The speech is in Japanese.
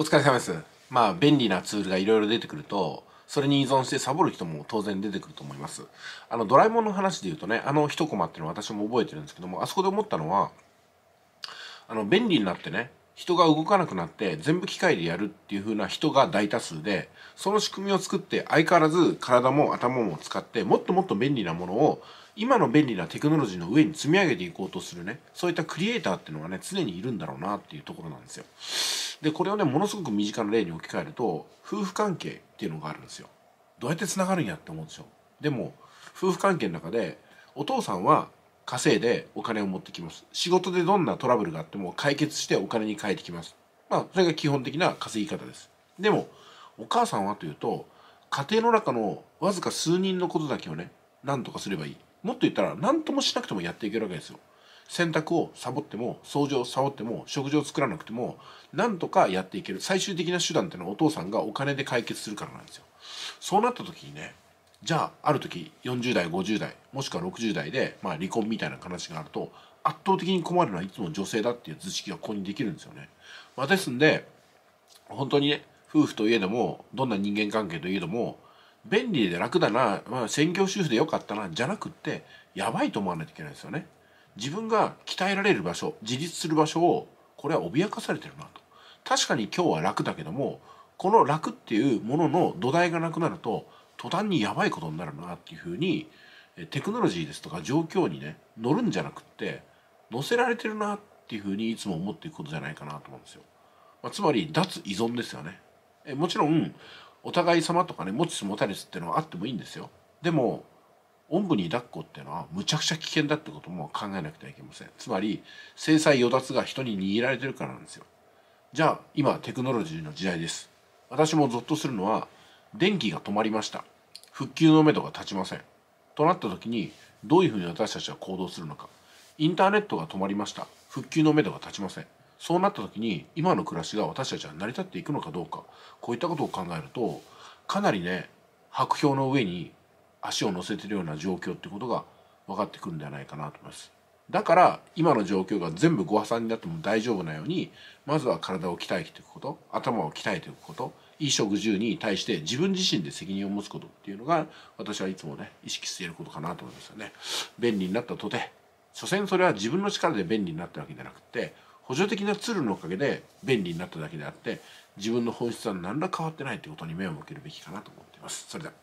お疲れ様ですまあ便利なツールがいろいろ出てくるとそれに依存してサボる人も当然出てくると思いますあのドラえもんの話で言うとねあの一コマっていうのは私も覚えてるんですけどもあそこで思ったのはあの便利になってね人が動かなくなって全部機械でやるっていう風な人が大多数でその仕組みを作って相変わらず体も頭も使ってもっともっと便利なものを今の便利なテクノロジーの上に積み上げていこうとするねそういったクリエイターっていうのがね常にいるんだろうなっていうところなんですよ。でこれをねものすごく身近な例に置き換えると夫婦関係っていうのがあるんですよ。どうやってつながるんやって思うんでしょ。でも夫婦関係の中でお父さんは稼いでお金を持ってきます。仕事でどんなトラブルがあっても解決してお金に変えてきます。まあそれが基本的な稼ぎ方です。でもお母さんはというと家庭の中のわずか数人のことだけをね何とかすればいい。もっと言ったら何ともしなくてもやっていけるわけですよ。洗濯をサボっても掃除をサボっても食事を作らなくても何とかやっていける最終的な手段っていうのはお父さんがお金で解決するからなんですよそうなった時にねじゃあある時40代50代もしくは60代で、まあ、離婚みたいな話があると圧倒的に困るのはいつも女性だっていう図式がここにできるんですよね。まあ、ですんで本当にね夫婦といえどもどんな人間関係といえども便利で楽だな、まあ、専業主婦でよかったなじゃなくってやばいと思わないといけないですよね。自分が鍛えられる場所自立する場所をこれは脅かされてるなと。確かに今日は楽だけどもこの楽っていうものの土台がなくなると途端にやばいことになるなっていうふうにテクノロジーですとか状況にね乗るんじゃなくって乗せられてるなっていうふうにいつも思っていくことじゃないかなと思うんですよ。まあ、つまり脱依存ですよね。えもちろんお互い様とかね持ちつ持たれつっていうのはあってもいいんですよ。でもおんぶに抱っこっていうのはむちゃくちゃ危険だってことも考えなくてはいけません。つまり制裁与奪が人に握られてるからなんですよ。じゃあ今テクノロジーの時代です。私もゾッとするのは電気が止まりました復旧のめどが立ちませんとなった時にどういうふうに私たちは行動するのかインターネットが止まりました復旧のめどが立ちませんそうなった時に今の暮らしが私たちは成り立っていくのかどうかこういったことを考えるとかなりね白氷の上に足を乗せてるような状況ってことが分かってくるんではないかなと思いますだから今の状況が全部ご破産になっても大丈夫なようにまずは体を鍛えていくこと頭を鍛えていくこと衣食住に対して自分自身で責任を持つことっていうのが私はいつもね意識していることかなと思いますよね。便利になったとて所詮それは自分の力で便利になったわけじゃなくて補助的なツールのおかげで便利になっただけであって自分の本質は何ら変わってないということに目を向けるべきかなと思っています。それでは